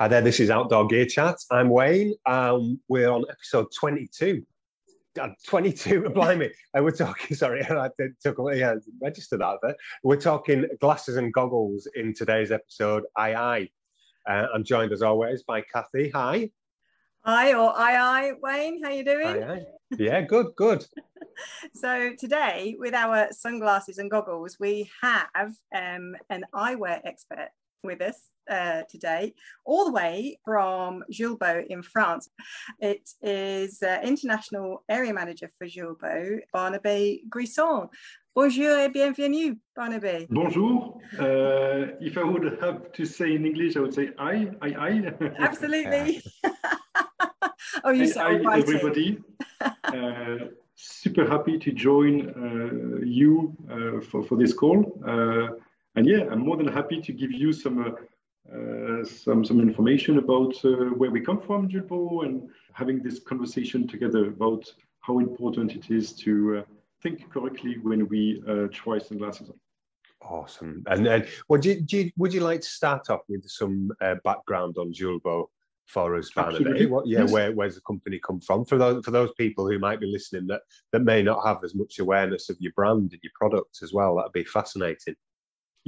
Hi there, this is Outdoor Gear Chat. I'm Wayne. Um, we're on episode 22. Uh, 22, blimey. And we're talking, sorry, I took yeah, register that. We're talking glasses and goggles in today's episode, Aye Aye. Uh, I'm joined as always by Cathy. Hi. Hi, or aye aye, Wayne. How you doing? Aye, aye. Yeah, good, good. so today, with our sunglasses and goggles, we have um, an eyewear expert with us uh, today, all the way from Julbo in France. It is uh, International Area Manager for Julbo, Barnaby Grison. Bonjour et bienvenue, Barnaby. Bonjour. Uh, if I would have to say in English, I would say I, I, I. Absolutely. oh, you said hi, everybody. uh, super happy to join uh, you uh, for, for this call. Uh, and yeah, I'm more than happy to give you some uh, uh, some some information about where we come from, Julbo, and having this conversation together about how important it is to think correctly when we try sunglasses on. Awesome. And then, would you, you, would you like to start off with some uh, background on Julbo for us, Barnaby? What, yeah, yes. where, where's the company come from? For those for those people who might be listening that that may not have as much awareness of your brand and your products as well, that'd be fascinating.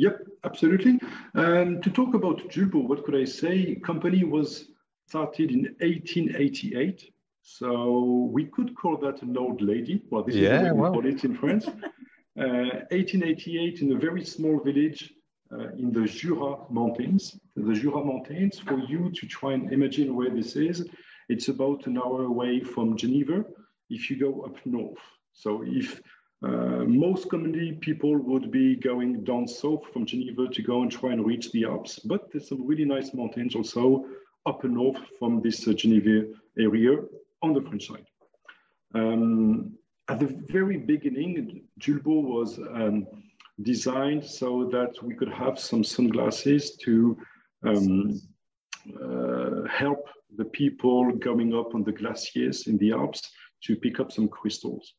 Yep, absolutely. Um, to talk about Julbo, what could I say? Company was started in 1888. So we could call that an old lady. Well, this yeah, is what we call it in France. uh, 1888 in a very small village uh, in the Jura Mountains. The Jura Mountains, for you to try and imagine where this is, it's about an hour away from Geneva if you go up north. So if uh, most commonly people would be going down south from Geneva to go and try and reach the Alps, but there's some really nice mountains also up and north from this uh, Geneva area on the French side. Um, at the very beginning, Julbo was um, designed so that we could have some sunglasses to um, uh, help the people going up on the glaciers in the Alps to pick up some crystals.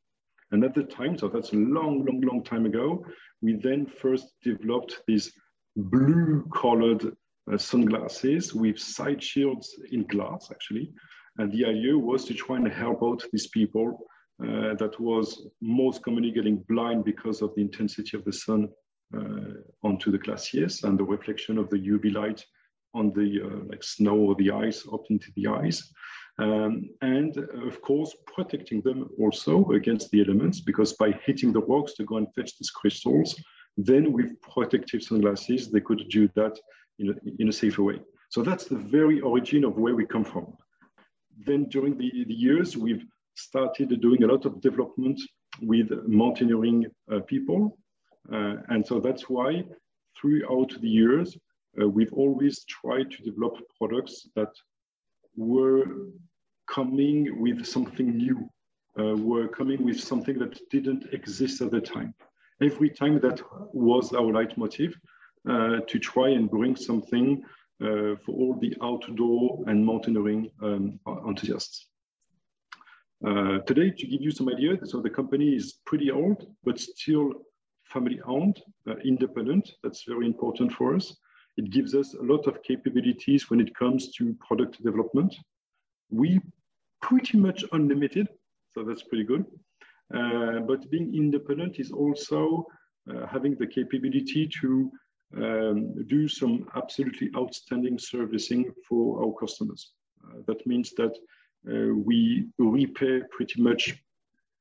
And at the time, so that's a long, long, long time ago, we then first developed these blue colored uh, sunglasses with side shields in glass, actually. And the idea was to try and help out these people uh, that was most commonly getting blind because of the intensity of the sun uh, onto the glaciers and the reflection of the UV light on the uh, like snow or the ice up into the eyes. Um, and of course, protecting them also against the elements because by hitting the rocks to go and fetch these crystals, then with protective sunglasses, they could do that in a, in a safer way. So that's the very origin of where we come from. Then during the, the years, we've started doing a lot of development with mountaineering uh, people. Uh, and so that's why throughout the years, uh, we've always tried to develop products that were coming with something new, uh, were coming with something that didn't exist at the time. Every time that was our leitmotiv uh, to try and bring something uh, for all the outdoor and mountaineering um, enthusiasts. Uh, today, to give you some idea, so the company is pretty old, but still family owned, uh, independent. That's very important for us. It gives us a lot of capabilities when it comes to product development. We pretty much unlimited, so that's pretty good. Uh, but being independent is also uh, having the capability to um, do some absolutely outstanding servicing for our customers. Uh, that means that uh, we repair pretty much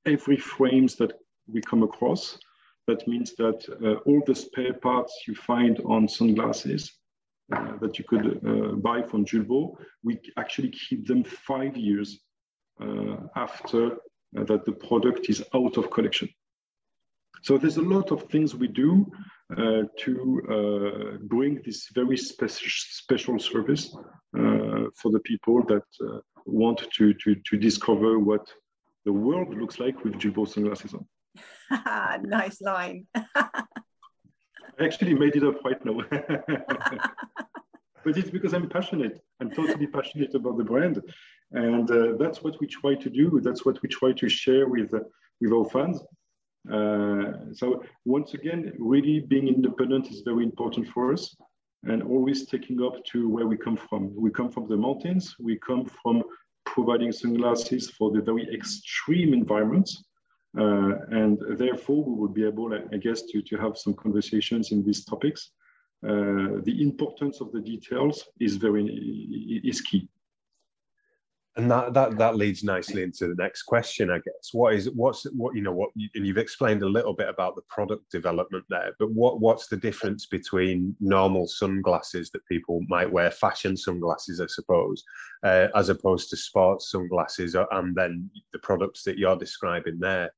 every frames that we come across. That means that uh, all the spare parts you find on sunglasses uh, that you could uh, buy from Julbo, we actually keep them five years uh, after uh, that the product is out of collection. So there's a lot of things we do uh, to bring this very spe special service for the people that want to, to, to discover what the world looks like with Julbo sunglasses on. nice line. I actually made it up right now. but it's because I'm passionate. I'm totally passionate about the brand. And uh, that's what we try to do. That's what we try to share with, uh, with our fans. Uh, so once again, really being independent is very important for us. and always taking up to where we come from. We come from the mountains, we come from providing sunglasses for the very extreme environments. Uh, and therefore, we will be able, I guess, to, to have some conversations in these topics. Uh, the importance of the details is very is key. And that that that leads nicely into the next question i guess. What is what's what you know what and you've explained a little bit about the product development there but what what's the difference between normal sunglasses that people might wear fashion sunglasses i suppose uh, as opposed to sports sunglasses uh, and then the products that you're describing there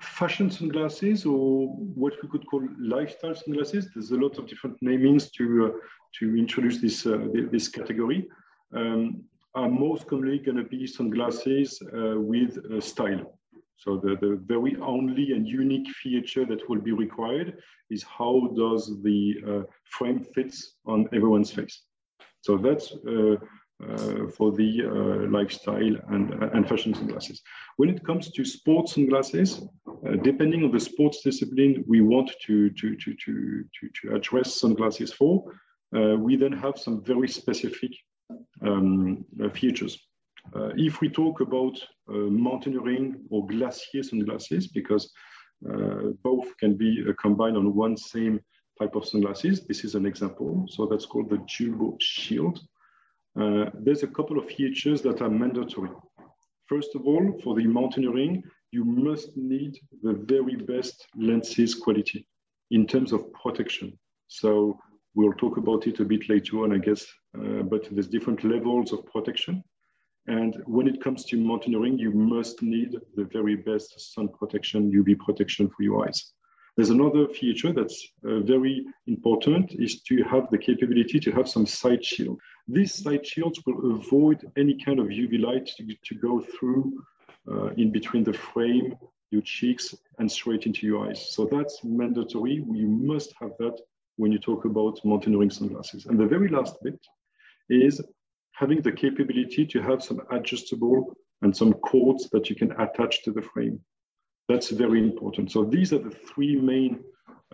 fashion sunglasses or what we could call lifestyle sunglasses there's a lot of different namings to uh, to introduce this uh, this category um, are most commonly going to be sunglasses uh, with style. So the, the very only and unique feature that will be required is how does the uh, frame fits on everyone's face. So that's uh, uh, for the uh, lifestyle and, and fashion sunglasses. When it comes to sports sunglasses, uh, depending on the sports discipline we want to, to, to, to, to, address sunglasses for, we then have some very specific um, uh, features. Uh, if we talk about uh, mountaineering or glacier sunglasses, because both can be combined on one same type of sunglasses, this is an example. So that's called the Julbo Shield. There's a couple of features that are mandatory. First of all, for the mountaineering, you must need the very best lenses quality in terms of protection. So We'll talk about it a bit later on, I guess, uh, but there's different levels of protection. And when it comes to mountaineering, you must need the very best sun protection, UV protection for your eyes. There's another feature that's uh, very important is to have the capability to have some side shield. These side shields will avoid any kind of UV light to, to go through uh, in between the frame, your cheeks, and straight into your eyes. So that's mandatory. You must have that when you talk about mountaineering sunglasses. And the very last bit is having the capability to have some adjustable and some cords that you can attach to the frame. That's very important. So these are the three main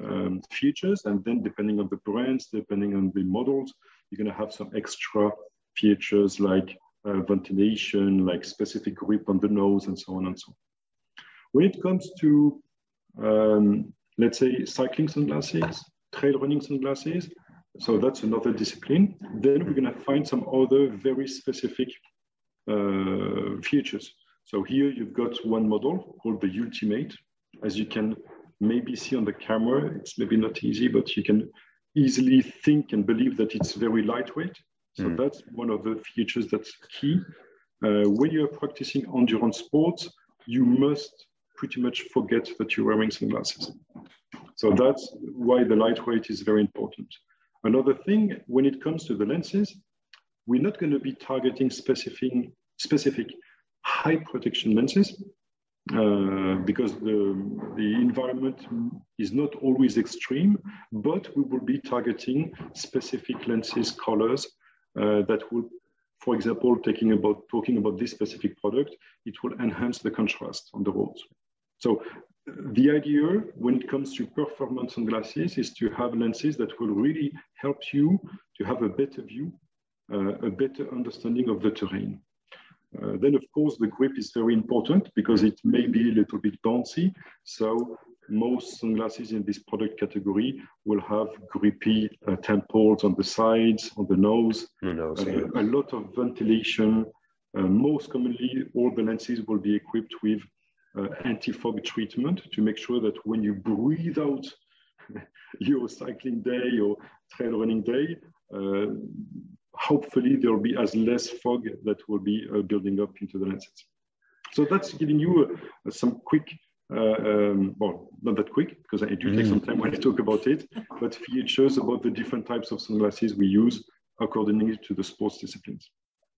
um, features. And then depending on the brands, depending on the models, you're gonna have some extra features like uh, ventilation, like specific grip on the nose and so on and so on. When it comes to, um, let's say, cycling sunglasses, trail running sunglasses. So that's another discipline. Then we're going to find some other very specific uh, features. So here you've got one model called the Ultimate. As you can maybe see on the camera, it's maybe not easy, but you can easily think and believe that it's very lightweight. So mm. that's one of the features that's key. Uh, when you're practicing endurance sports, you must pretty much forget that you're wearing sunglasses. So that's why the lightweight is very important. Another thing, when it comes to the lenses, we're not going to be targeting specific, specific high protection lenses uh, because the, the environment is not always extreme, but we will be targeting specific lenses colors uh, that will, for example, taking about, talking about this specific product, it will enhance the contrast on the roads. So the idea when it comes to performance sunglasses is to have lenses that will really help you to have a better view, uh, a better understanding of the terrain. Uh, then, of course, the grip is very important because it may be a little bit bouncy. So most sunglasses in this product category will have grippy uh, temples on the sides, on the nose, nose uh, a lot of ventilation. Uh, most commonly, all the lenses will be equipped with uh, anti-fog treatment to make sure that when you breathe out your cycling day or trail running day, uh, hopefully there will be as less fog that will be uh, building up into the lenses. So that's giving you uh, some quick, uh, um, well, not that quick because I do take some time when I talk about it, but features about the different types of sunglasses we use according to the sports disciplines.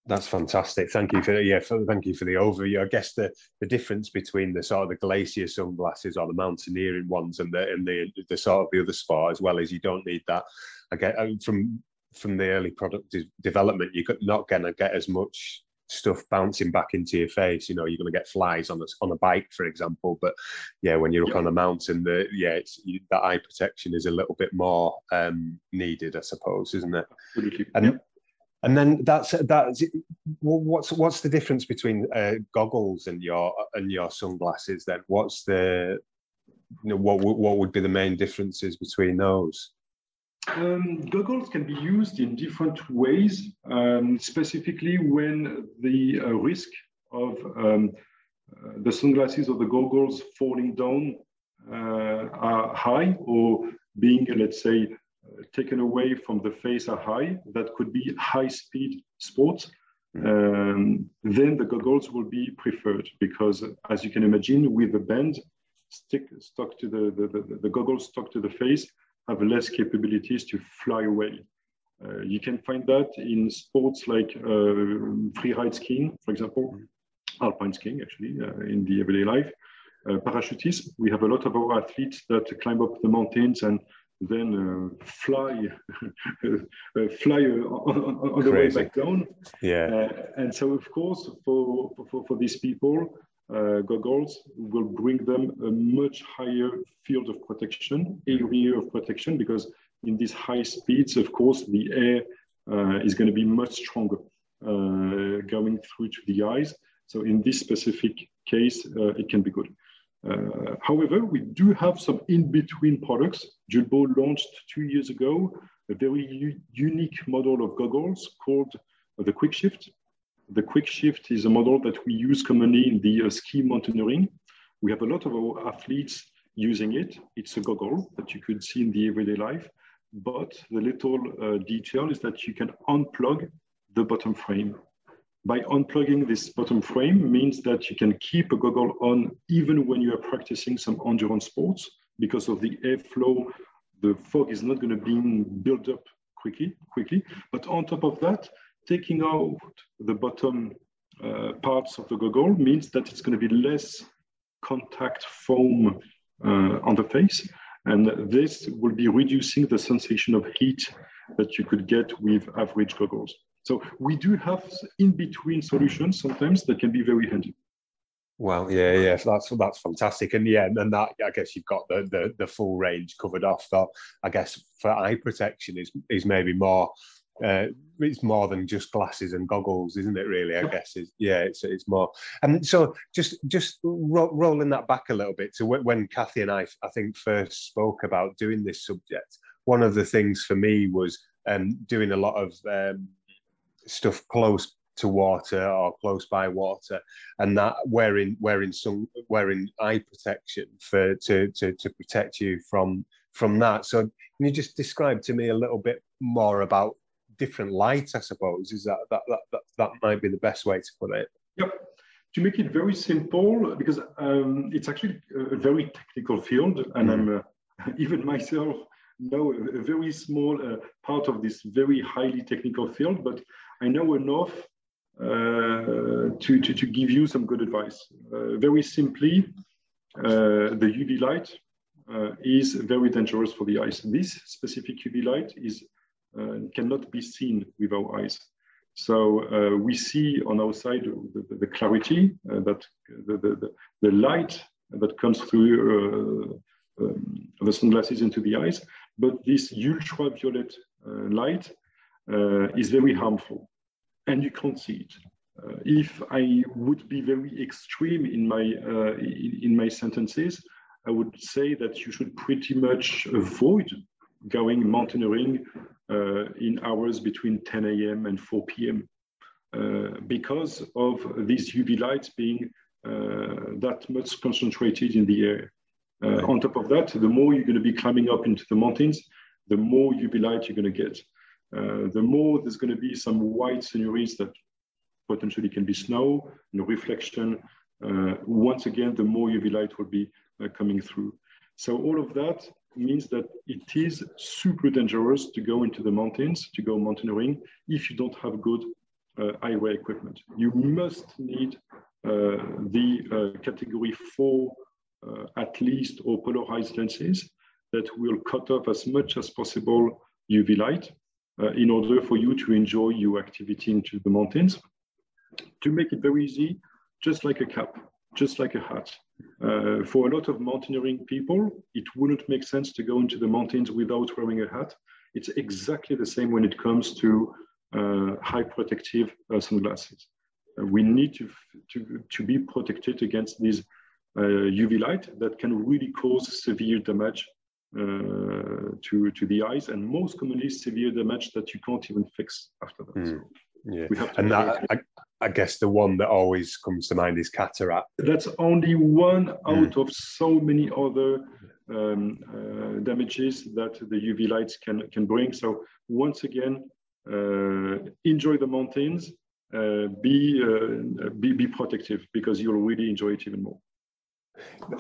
That's fantastic. Thank you for yeah. For, thank you for the overview. I guess the, the difference between the sort of the glacier sunglasses or the mountaineering ones and the and the the sort of the other sport as well is you don't need that. I get uh, from from the early product de- development, you're not going to get as much stuff bouncing back into your face. You know, you're going to get flies on a, on a bike, for example. But yeah, when you're up on a mountain, the yeah, it's you, that eye protection is a little bit more um, needed, I suppose, isn't it? Absolutely. And and then that's that's what's what's the difference between uh, goggles and your and your sunglasses? Then what's the you know, what what would be the main differences between those? Um, goggles can be used in different ways, um, specifically when the uh, risk of um, uh, the sunglasses or the goggles falling down uh, are high or being, let's say, uh, taken away from the face are high. That could be high speed sports. Um, then the goggles will be preferred because, as you can imagine, with the band stick stuck to the, the, the, the goggles stuck to the face, have less capabilities to fly away. Uh, you can find that in sports like uh, freeride skiing, for example, alpine skiing, actually, uh, in the everyday life. Uh, parachutists, we have a lot of our athletes that climb up the mountains and then uh, fly, uh, fly on, on the way back down. Yeah. and so, of course, for, for, for these people, goggles will bring them a much higher field of protection, area of protection, because in these high speeds, of course, the air uh, is going to be much stronger uh, going through to the eyes. So in this specific case, uh, it can be good. Uh, however, we do have some in-between products. Julbo launched two years ago a very unique model of goggles called the Quick Shift. The quick shift is a model that we use commonly in the uh, ski mountaineering. We have a lot of our athletes using it. It's a goggle that you could see in the everyday life, but the little uh, detail is that you can unplug the bottom frame. By unplugging this bottom frame means that you can keep a goggle on even when you are practicing some endurance sports because of the airflow, the fog is not going to be built up quickly, quickly. But on top of that, taking out the bottom uh, parts of the goggle means that it's going to be less contact foam uh, on the face. And this will be reducing the sensation of heat that you could get with average goggles. So we do have in-between solutions sometimes that can be very handy. Well, yeah, yeah, that's that's fantastic, and yeah, and that I guess you've got the the, the full range covered off. So I guess for eye protection is is maybe more uh, it's more than just glasses and goggles, isn't it? Really, I guess is yeah, it's it's more. And so just just ro- rolling that back a little bit to when Cathy and I, I think first spoke about doing this subject. One of the things for me was um, doing a lot of um, stuff close to water or close by water, and that wearing wearing some wearing eye protection for to to to protect you from from that. So can you just describe to me a little bit more about different light, I suppose. Is that that that that, that might be the best way to put it? Yep. To make it very simple, because um, it's actually a very technical field, and mm. I'm uh, even myself know a, very small uh, part of this very highly technical field, but I know enough uh, to, to, to give you some good advice. Uh, very simply, uh, the UV light uh, is very dangerous for the eyes. This specific UV light is cannot be seen with our eyes. So uh, we see on our side the, the, clarity uh, that the, the, the, light that comes through um, the sunglasses into the eyes, but this ultraviolet light is very harmful and you can't see it. Uh, if I would be very extreme in my uh, in, in, my sentences, I would say that you should pretty much avoid going mountaineering uh, in hours between 10 a.m. and 4 p.m. Uh, because of these UV lights being uh, that much concentrated in the air. Right. On top of that, the more you're going to be climbing up into the mountains, the more UV light you're going to get. Uh, the more there's going to be some white sceneries that potentially can be snow, no reflection. Uh, once again, the more UV light will be uh, coming through. So all of that means that it is super dangerous to go into the mountains, to go mountaineering, if you don't have good uh, eyewear equipment. You must need uh, the uh, category four, uh, at least, or polarized lenses that will cut off as much as possible UV light uh, in order for you to enjoy your activity into the mountains. To make it very easy, just like a cap, just like a hat. Uh, for a lot of mountaineering people, it wouldn't make sense to go into the mountains without wearing a hat. It's exactly the same when it comes to uh, high protective uh, sunglasses. Uh, we need to, to, to be protected against these UV uh, light that can really cause severe damage uh, to, to the eyes and most commonly severe damage that you can't even fix after that. Mm. Yeah. and that, I, I, guess the one that always comes to mind is cataract. That's only one mm. out mm. of so many other um, uh, damages that the UV lights can, can bring. So once again, uh, enjoy the mountains, uh, be, uh, be, be protective because you'll really enjoy it even more.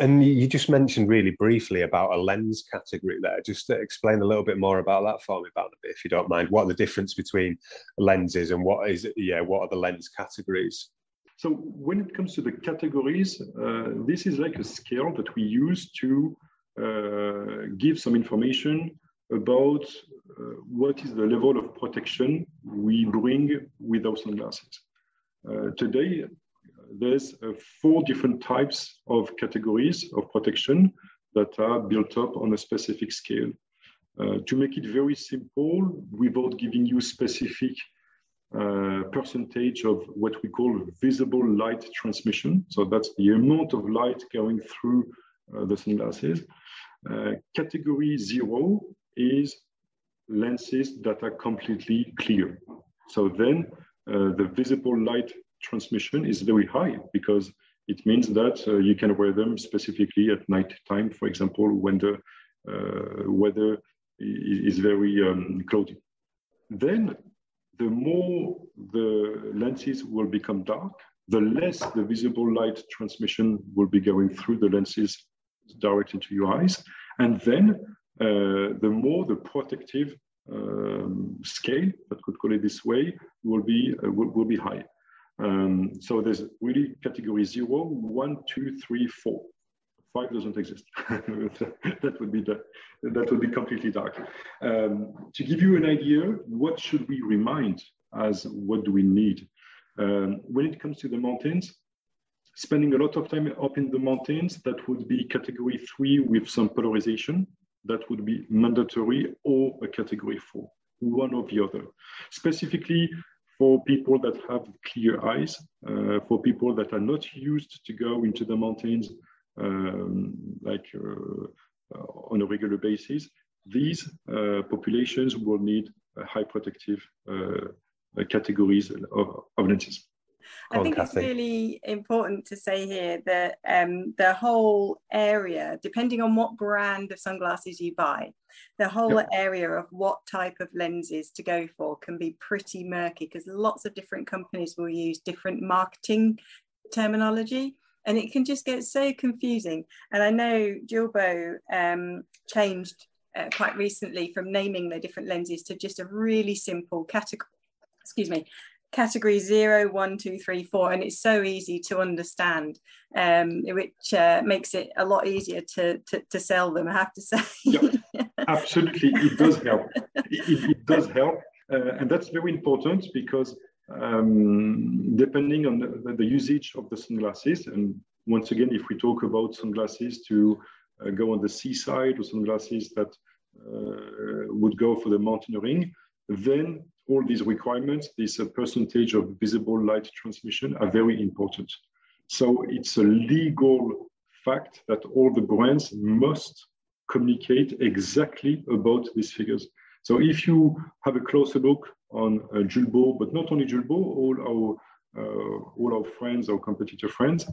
And you just mentioned really briefly about a lens category there. Just explain a little bit more about that for me, about if you don't mind. What are the difference between lenses and what is yeah? What are the lens categories? So when it comes to the categories, uh, this is like a scale that we use to uh, give some information about uh, what is the level of protection we bring with our sunglasses. Uh, today, there's uh, four different types of categories of protection that are built up on a specific scale. Uh, to make it very simple, without giving you specific uh, percentage of what we call visible light transmission. So that's the amount of light going through uh, the sunglasses. Uh, category zero is lenses that are completely clear. So then uh, the visible light transmission is very high because it means that uh, you can wear them specifically at night time, for example, when the uh, weather is very um, cloudy. Then the more the lenses will become dark, the less the visible light transmission will be going through the lenses direct into your eyes. And then uh, the more the protective um, scale, that could call it this way, will be, uh, will, will be high. Um, so there's really category zero, one, two, three, four. Five doesn't exist. that would be the, that would be completely dark. Um, to give you an idea, what should we remind as what do we need? Um, when it comes to the mountains, spending a lot of time up in the mountains, that would be category three with some polarization. That would be mandatory or a category four, one or the other. Specifically, for people that have clear eyes, uh, for people that are not used to go into the mountains um, like uh, uh on a regular basis, these uh, populations will need high protective uh, categories of, of lenses. I think it's really important to say here that um, the whole area, depending on what brand of sunglasses you buy, the whole yep. area of what type of lenses to go for can be pretty murky because lots of different companies will use different marketing terminology and it can just get so confusing. And I know Julbo um, changed uh, quite recently from naming the different lenses to just a really simple category, excuse me, category zero, one, two, three, four, and it's so easy to understand, um, which uh, makes it a lot easier to, to, to sell them, I have to say. yeah, absolutely, it does help. It, it does help. Uh, and that's very important because um, depending on the, the, usage of the sunglasses, and once again, if we talk about sunglasses to uh, go on the seaside or sunglasses that uh, would go for the mountaineering, then all these requirements, this uh, percentage of visible light transmission are very important. So it's a legal fact that all the brands must communicate exactly about these figures. So if you have a closer look on uh, Julbo, but not only Julbo, all our uh, all our friends, our competitor friends,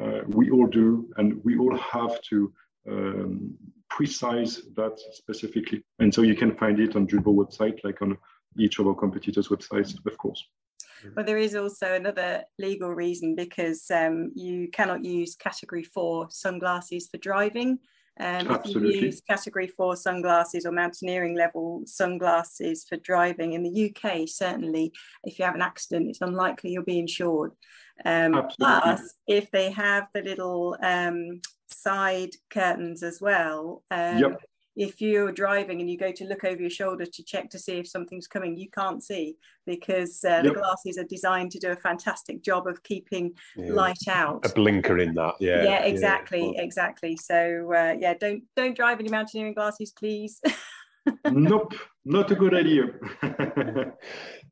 uh, we all do, and we all have to um, precise that specifically. And so you can find it on Julbo website, like on each of our competitors' websites, of course. But there is also another legal reason because um, you cannot use category four sunglasses for driving. Um, if you use category four sunglasses or mountaineering level sunglasses for driving in the UK, certainly if you have an accident, it's unlikely you'll be insured. Um, plus, if they have the little um, side curtains as well, um, yep if you're driving and you go to look over your shoulder to check to see if something's coming, you can't see because uh, yep. the glasses are designed to do a fantastic job of keeping yeah. light out. A blinker in that, yeah. Yeah, exactly, yeah. exactly. So uh, yeah, don't don't drive in your mountaineering glasses, please. nope, not a good idea.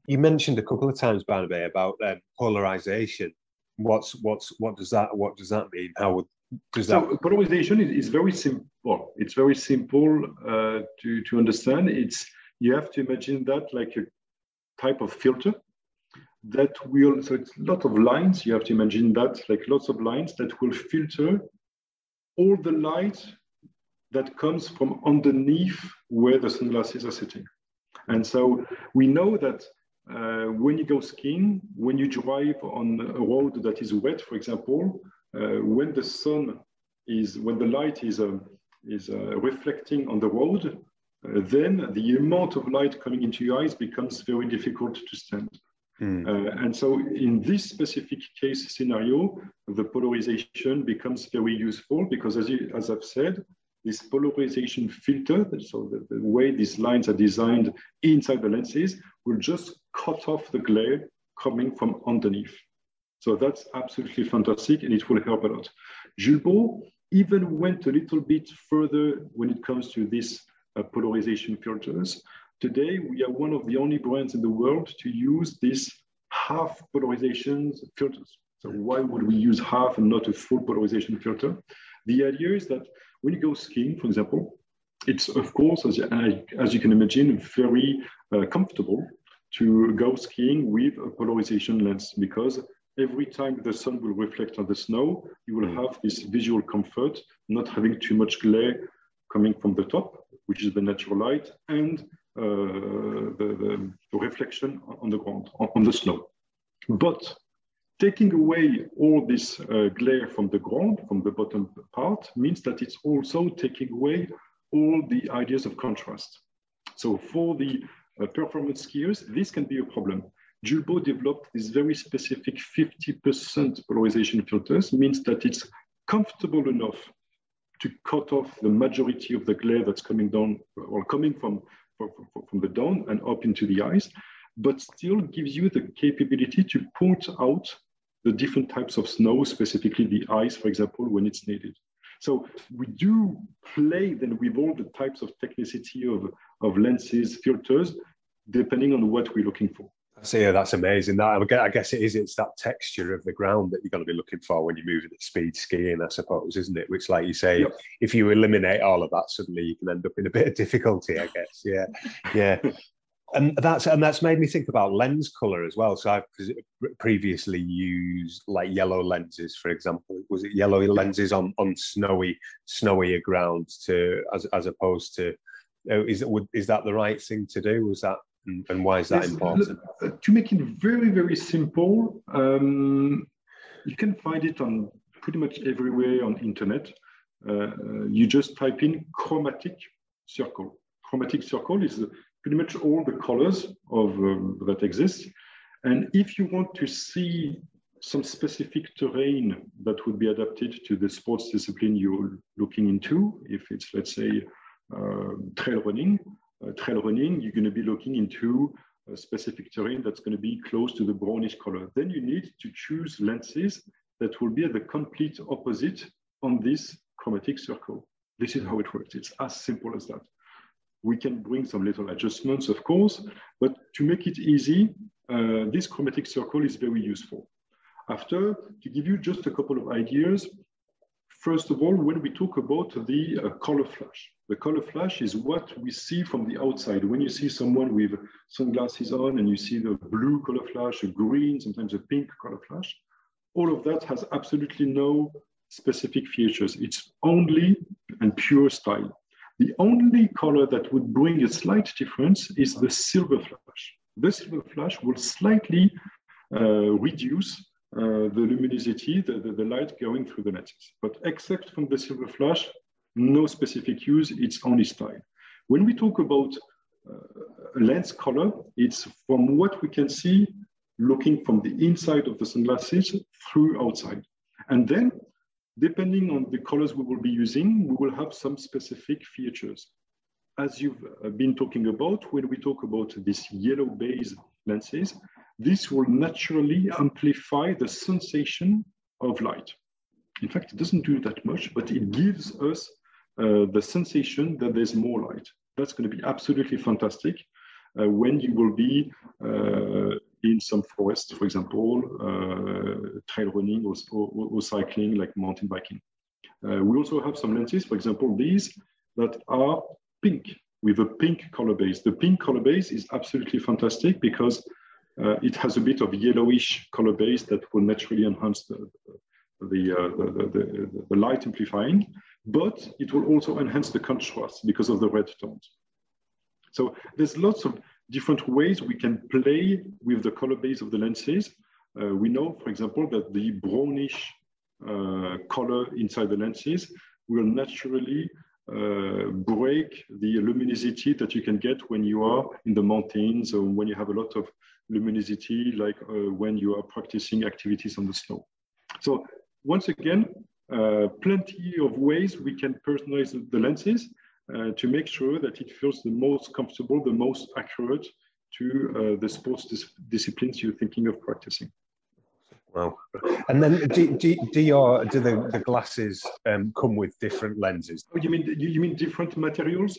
you mentioned a couple of times, Barnaby, about um, polarization. What's what's what does that what does that mean? How would So polarization is, is very simple. It's very simple uh, to to understand. It's you have to imagine that like a type of filter that will so it's a lot of lines. You have to imagine that like lots of lines that will filter all the light that comes from underneath where the sunglasses are sitting. And so we know that uh, when you go skiing, when you drive on a road that is wet, for example, when the sun is, when the light is, uh, is uh, reflecting on the road, uh, then the amount of light coming into your eyes becomes very difficult to stand. Mm. and so in this specific case scenario, the polarization becomes very useful because as, you, as I've said, this polarization filter, so the, the, way these lines are designed inside the lenses, will just cut off the glare coming from underneath. So that's absolutely fantastic and it will help a lot. Julbo even went a little bit further when it comes to these uh, polarization filters. Today, we are one of the only brands in the world to use these half polarization filters. So why would we use half and not a full polarization filter? The idea is that when you go skiing, for example, it's of course, as, as you can imagine, very uh, comfortable to go skiing with a polarization lens because every time the sun will reflect on the snow, you will have this visual comfort, not having too much glare coming from the top, which is the natural light, and uh, the, the, the, reflection on the ground, on, on the snow. But taking away all this uh, glare from the ground, from the bottom part, means that it's also taking away all the ideas of contrast. So for the uh, performance skiers, this can be a problem. Julbo developed this very specific 50% polarization filters, means that it's comfortable enough to cut off the majority of the glare that's coming down or coming from, from, from the down and up into the eyes, but still gives you the capability to point out the different types of snow, specifically the ice, for example, when it's needed. So we do play then with all the types of technicity of, of lenses, filters, depending on what we're looking for. So yeah, that's amazing. That I guess it is. It's that texture of the ground that you're going to be looking for when you're moving at speed skiing, I suppose, isn't it? Which, like you say, yep. if you eliminate all of that, suddenly you can end up in a bit of difficulty. I guess. Yeah, yeah and that's and that's made me think about lens color as well. So I've previously used like yellow lenses, for example. Was it yellow lenses on on snowy snowier grounds to as as opposed to oh, is it would is that the right thing to do? Was that and why is that yes, important? Uh, to make it very very simple, um, you can find it on pretty much everywhere on internet. Uh, you just type in chromatic circle. Chromatic circle is pretty much all the colors of um, that exist. And if you want to see some specific terrain that would be adapted to the sports discipline you're looking into, if it's, let's say, uh, trail running, uh, trail running, you're going to be looking into a specific terrain that's going to be close to the brownish color. Then you need to choose lenses that will be at the complete opposite on this chromatic circle. This is how it works. It's as simple as that. We can bring some little adjustments, of course, but to make it easy, uh, this chromatic circle is very useful. After, to give you just a couple of ideas, first of all, when we talk about the uh, color flash, the color flash is what we see from the outside. When you see someone with sunglasses on and you see the blue color flash, a green, sometimes a pink color flash, all of that has absolutely no specific features. It's only and pure style. The only color that would bring a slight difference is the silver flash. The silver flash will slightly uh, reduce uh, the luminosity, the, the, the, light going through the lenses. But except from the silver flash, no specific use, it's only style. When we talk about uh, lens color, it's from what we can see looking from the inside of the sunglasses through outside. And then depending on the colors we will be using, we will have some specific features. as you've uh, been talking about, when we talk about this yellow base lenses, this will naturally amplify the sensation of light. In fact, it doesn't do that much, but it gives us the sensation that there's more light. That's going to be absolutely fantastic uh, when you will be uh, in some forest, for example, uh, trail running or, or, or, cycling, like mountain biking. Uh, we also have some lenses, for example, these that are pink with a pink color base. The pink color base is absolutely fantastic because uh, it has a bit of yellowish color base that will naturally enhance the, the, uh, the, the, light amplifying, but it will also enhance the contrast because of the red tones. So there's lots of different ways we can play with the color base of the lenses. Uh, we know, for example, that the brownish uh, color inside the lenses will naturally uh, break the luminosity that you can get when you are in the mountains or when you have a lot of luminosity, like uh, when you are practicing activities on the snow. So once again, plenty of ways we can personalize the lenses uh, to make sure that it feels the most comfortable, the most accurate to uh, the sports dis disciplines you're thinking of practicing. Wow. And then do, do, do your do the, the glasses um, come with different lenses? Oh, you mean you mean different materials?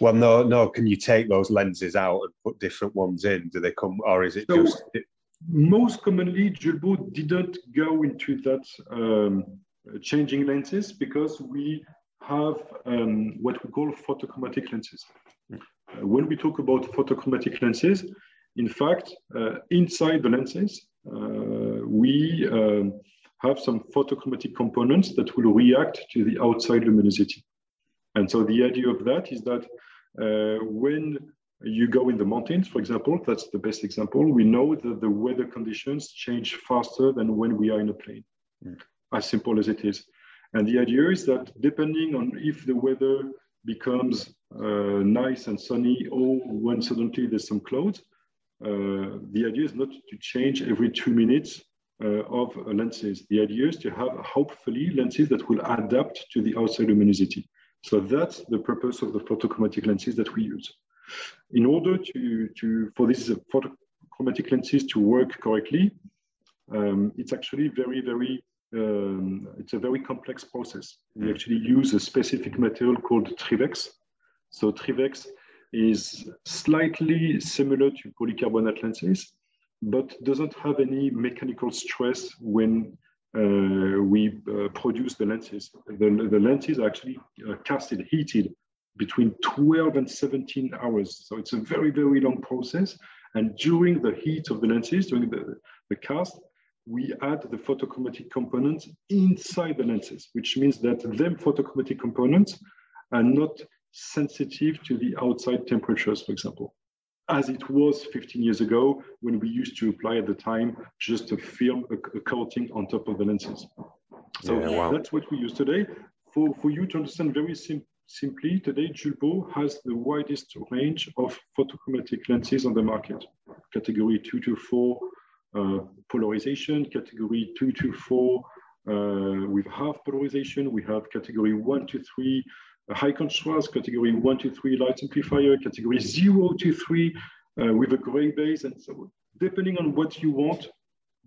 Well, no, no. Can you take those lenses out and put different ones in? Do they come, or is it so just? Most commonly, Julbo didn't go into that um, changing lenses because we have um, what we call photochromatic lenses. Uh, when we talk about photochromatic lenses, in fact, uh, inside the lenses, uh, we um, have some photochromatic components that will react to the outside luminosity. And so the idea of that is that uh, when you go in the mountains, for example, that's the best example, we know that the weather conditions change faster than when we are in a plane, mm. As simple as it is. And the idea is that depending on if the weather becomes uh, nice and sunny or when suddenly there's some clouds, uh, the idea is not to change every two minutes uh, of lenses. The idea is to have hopefully lenses that will adapt to the outside luminosity. So that's the purpose of the photochromatic lenses that we use. In order to, to for these photochromatic lenses to work correctly, um, it's actually very, very, um, it's a very complex process. We actually use a specific material called Trivex. So Trivex is slightly similar to polycarbonate lenses, but doesn't have any mechanical stress when uh, we uh, produce the lenses. The, the lenses are actually uh, casted, heated between 12 and 17 hours. So it's a very, very long process. And during the heat of the lenses, during the, the cast, we add the photochromatic components inside the lenses, which means that them photochromatic components are not sensitive to the outside temperatures, for example as it was 15 years ago when we used to apply at the time just a film, a, a coating on top of the lenses. So yeah, wow. that's what we use today. For, for you to understand very sim simply, today Julbo has the widest range of photochromatic lenses on the market. Category 2 to 4 uh, polarization, category 2 to 4 uh, with half polarization. We have category 1 to 3 high contrast, category one to three light amplifier, category zero to three uh, with a gray base. And so on. depending on what you want,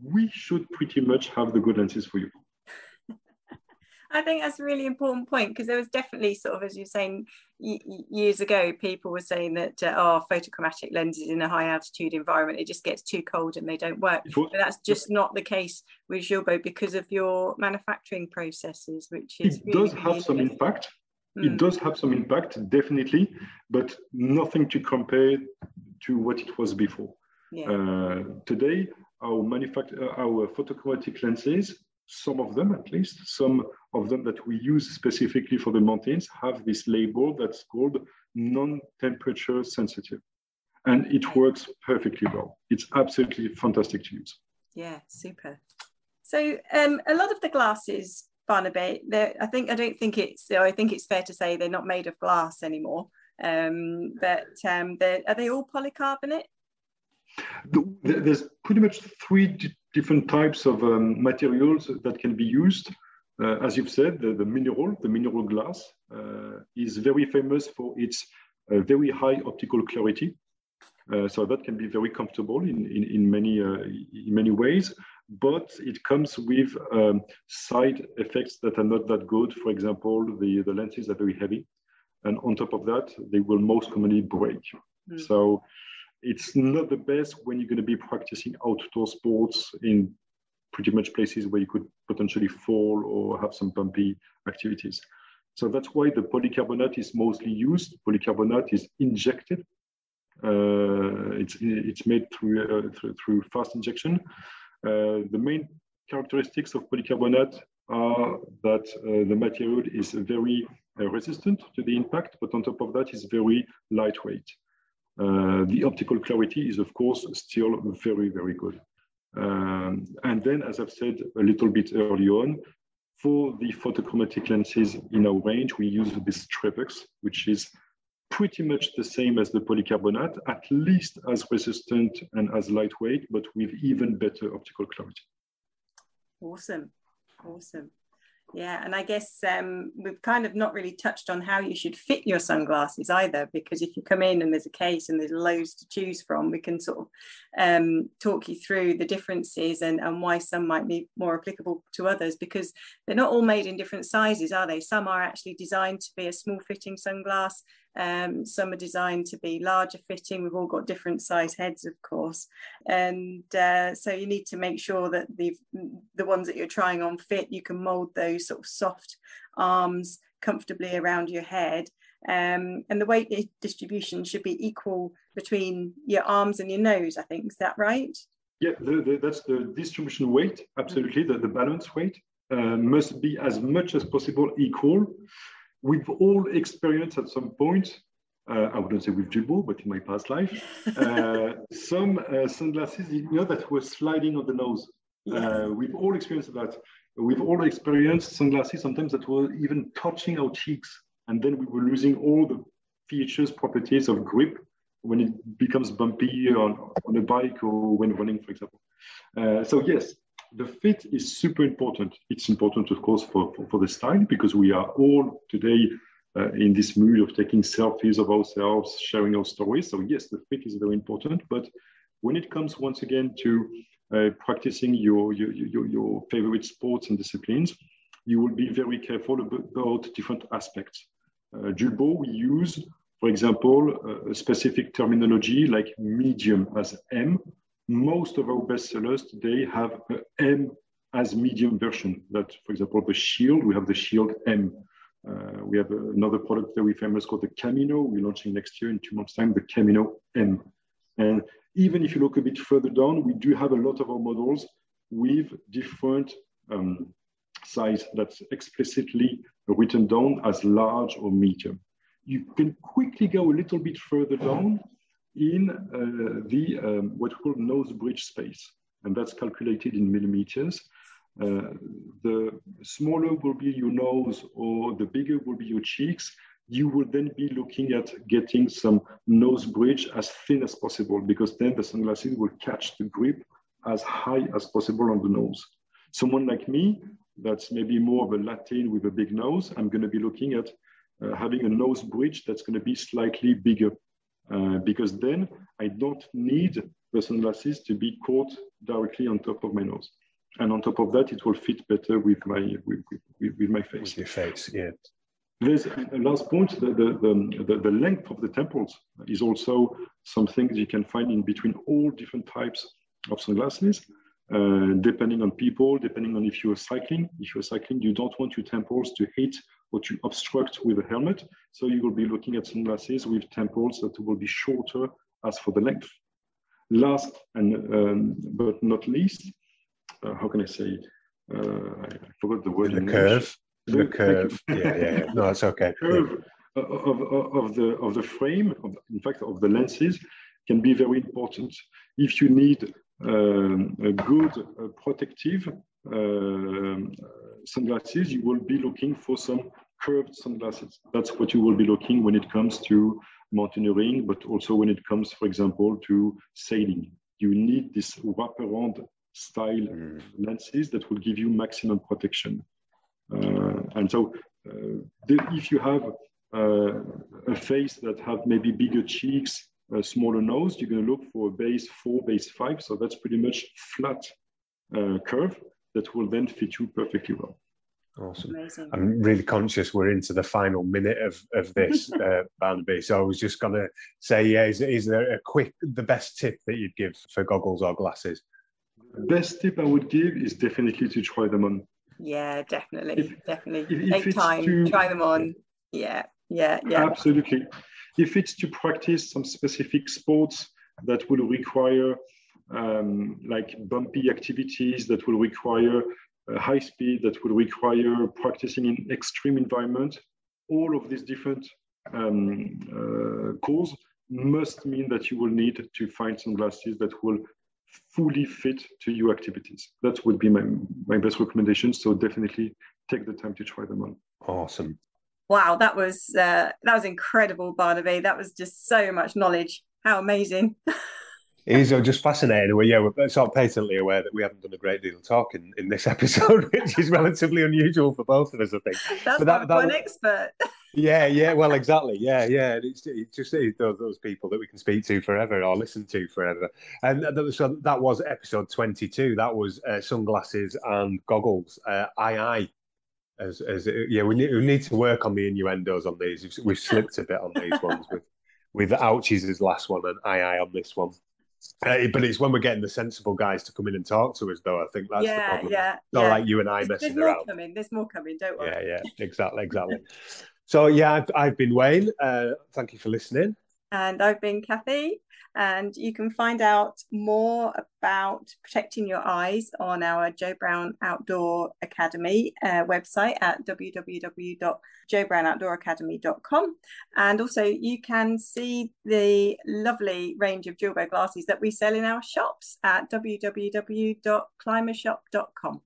we should pretty much have the good lenses for you. I think that's a really important point because there was definitely sort of, as you're saying, years ago, people were saying that uh, oh, photochromatic lenses in a high altitude environment, it just gets too cold and they don't work. But that's just not the case with Julbo because of your manufacturing processes, which is it really, does have some impact. Mm. It does have some impact, definitely, but nothing to compare to what it was before. Yeah. Uh, today, our manufacture, our photochromatic lenses, some of them at least, some of them that we use specifically for the mountains have this label that's called non-temperature sensitive. And it works perfectly well. It's absolutely fantastic to use. Yeah, super. So um, a lot of the glasses Barnaby, I think I don't think it's. I think it's fair to say they're not made of glass anymore. Um, but um, are they all polycarbonate? There's pretty much three different types of um, materials that can be used. Uh, as you've said, the, the, mineral, the mineral glass, uh, is very famous for its a very high optical clarity. Uh, so that can be very comfortable in, in, in many, uh, in many ways, but it comes with um, side effects that are not that good. For example, the, the lenses are very heavy. And on top of that, they will most commonly break. Mm. So it's not the best when you're going to be practicing outdoor sports in pretty much places where you could potentially fall or have some bumpy activities. So that's why the polycarbonate is mostly used. Polycarbonate is injected. Uh, it's, it's made through, uh, through, through, fast injection. Uh, the main characteristics of polycarbonate are that uh, the material is very uh, resistant to the impact, but on top of that is very lightweight. Uh, the optical clarity is, of course, still very, very good. Um, and then, as I've said a little bit early on, for the photochromatic lenses in our range, we use this Trivex, which is pretty much the same as the polycarbonate, at least as resistant and as lightweight, but with even better optical clarity. Awesome, awesome. Yeah, and I guess um, we've kind of not really touched on how you should fit your sunglasses either, because if you come in and there's a case and there's loads to choose from, we can sort of um, talk you through the differences and, and why some might be more applicable to others, because they're not all made in different sizes, are they? Some are actually designed to be a small fitting sunglass, um, some are designed to be larger fitting. We've all got different size heads, of course. And uh, so you need to make sure that the, the ones that you're trying on fit, you can mold those sort of soft arms comfortably around your head. Um, and the weight distribution should be equal between your arms and your nose, I think. Is that right? Yeah, the, the, that's the distribution weight, absolutely. The, the balance weight uh, must be as much as possible equal we've all experienced at some point, uh, I wouldn't say with Julbo, but in my past life, uh, some uh, sunglasses, you know, that were sliding on the nose. Uh, we've all experienced that. We've all experienced sunglasses sometimes that were even touching our cheeks, and then we were losing all the features, properties of grip when it becomes bumpy on, on a bike or when running, for example. Uh, so yes, the fit is super important. It's important, of course, for, for, for the style because we are all today uh, in this mood of taking selfies of ourselves, sharing our stories. So yes, the fit is very important. But when it comes once again to uh, practicing your, your, your, your, favorite sports and disciplines, you will be very careful about different aspects. Uh, Julbo, we use, for example, a specific terminology like medium as M, most of our bestsellers today have M as medium version. That, for example, the Shield, we have the Shield M. Uh, we have another product very famous called the Camino. We're launching next year in two months' time, the Camino M. And even if you look a bit further down, we do have a lot of our models with different um, size that's explicitly written down as large or medium. You can quickly go a little bit further down in uh, the um, what we call nose bridge space, and that's calculated in millimeters. Uh, the smaller will be your nose or the bigger will be your cheeks, you will then be looking at getting some nose bridge as thin as possible because then the sunglasses will catch the grip as high as possible on the nose. Someone like me, that's maybe more of a Latin with a big nose, I'm going to be looking at uh, having a nose bridge that's going to be slightly bigger uh, because then I don't need the sunglasses to be caught directly on top of my nose. And on top of that, it will fit better with my with, with, with my face. With your face, yeah. There's a last point, the, the, the, the, length of the temples is also something that you can find in between all different types of sunglasses, uh, depending on people, depending on if you're cycling. If you're cycling, you don't want your temples to hit what you obstruct with a helmet. So you will be looking at sunglasses with temples that will be shorter as for the length. Last and um, but not least, uh, how can I say? Uh, I forgot the word. The curve. The, curve. yeah, yeah, yeah. No, it's okay. curve of, of, of, the of the frame, of, in fact, of the lenses, can be very important. If you need um, a good uh, protective uh, sunglasses, you will be looking for some curved sunglasses. That's what you will be looking when it comes to mountaineering, but also when it comes, for example, to sailing. You need this wraparound style mm. lenses that will give you maximum protection. Uh, and so, uh, the, if you have uh, a face that have maybe bigger cheeks, a smaller nose, you're going to look for a base four, base five. So that's pretty much flat uh, curve that will then fit you perfectly well. Awesome. Amazing. I'm really conscious we're into the final minute of, of this, uh, Barnaby. So I was just going to say, yeah, is, is there a quick, the best tip that you'd give for goggles or glasses? The best tip I would give is definitely to try them on. Yeah, definitely. If, definitely. If, Take time, to, try them on. Yeah, yeah, yeah. Absolutely. If it's to practice some specific sports that will require um, like bumpy activities that will require uh, high speed, that will require practicing in extreme environment. All of these different um, uh, cores must mean that you will need to find some glasses that will fully fit to your activities. That would be my, my best recommendation. So definitely take the time to try them on. Awesome. Wow, that was uh, that was incredible, Barnaby. That was just so much knowledge. How amazing. It is just fascinating. Well, yeah, we're sort of patently aware that we haven't done a great deal of talking in this episode, which is relatively unusual for both of us, I think. That's but that, that, an expert. yeah, yeah, well, exactly. Yeah, yeah. It's, it's just it's those, those people that we can speak to forever or listen to forever. And that was, so that was episode 22. That was uh, sunglasses and goggles. Uh, I, as, as yeah, we need, we need to work on the innuendos on these. We've, we've slipped a bit on these ones with with Ouchies' last one and I on this one. Uh, but it's when we're getting the sensible guys to come in and talk to us, though. I think that's yeah, the problem. Yeah, Not yeah. like you and I messing There's around. more coming. There's more coming. Don't worry. Yeah, yeah, exactly, exactly. so yeah, I've, I've been Wayne. Uh, thank you for listening. And I've been Cathy. And you can find out more about protecting your eyes on our Joe Brown Outdoor Academy uh, website at www.joebrownoutdooracademy.com. And also, you can see the lovely range of Julbo glasses that we sell in our shops at www.climashop.com.